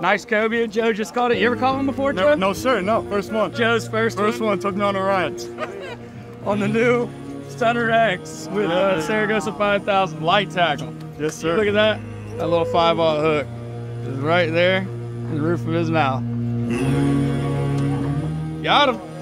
Nice cobia. Joe just caught it. You ever caught one before, Joe? No, no, sir, no. First one. Joe's first, First one one took me on a ride. on the new Stunner X with uh, Saragosa 5000 light tackle. Yes, sir. Look at that. That little five aught hook is right there in the roof of his mouth. Got him.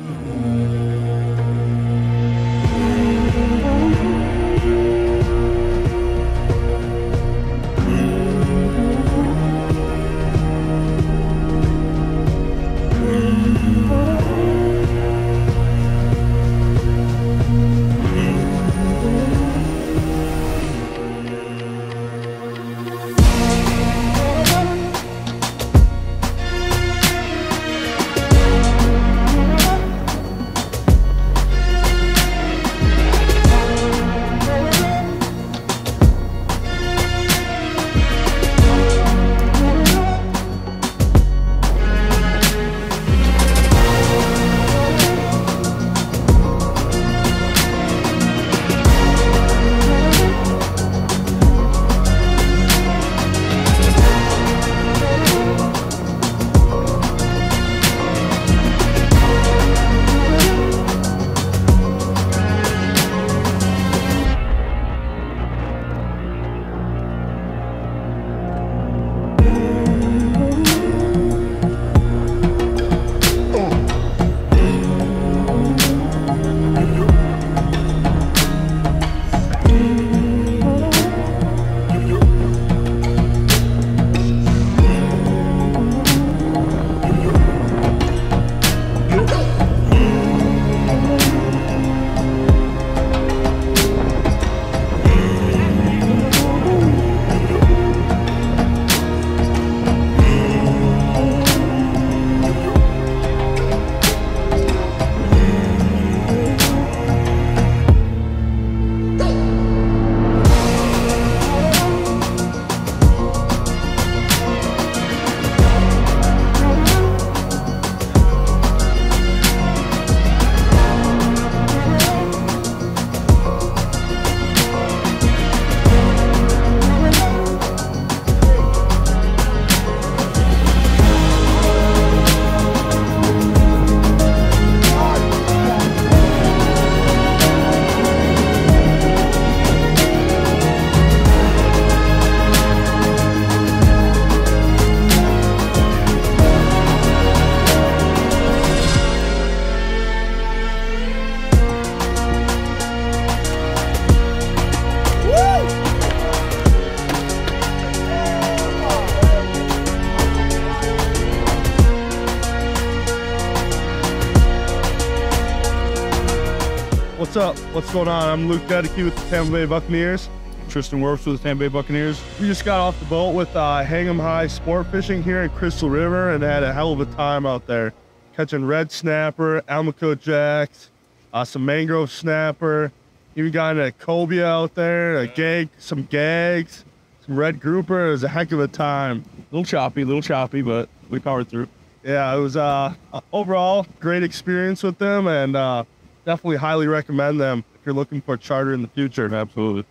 What's up? What's going on? I'm Luke Goedeke with the Tampa Bay Buccaneers. Tristan Wirfs with the Tampa Bay Buccaneers. We just got off the boat with uh, Hang 'em High Sport Fishing here in Crystal River and had a hell of a time out there. Catching red snapper, Almaco jacks, uh, some mangrove snapper. Even got a cobia out there, a gag, some gags, some red grouper. It was a heck of a time. A little choppy, a little choppy, but we powered through. Yeah, it was uh, overall great experience with them and uh, definitely highly recommend them if you're looking for a charter in the future. Absolutely.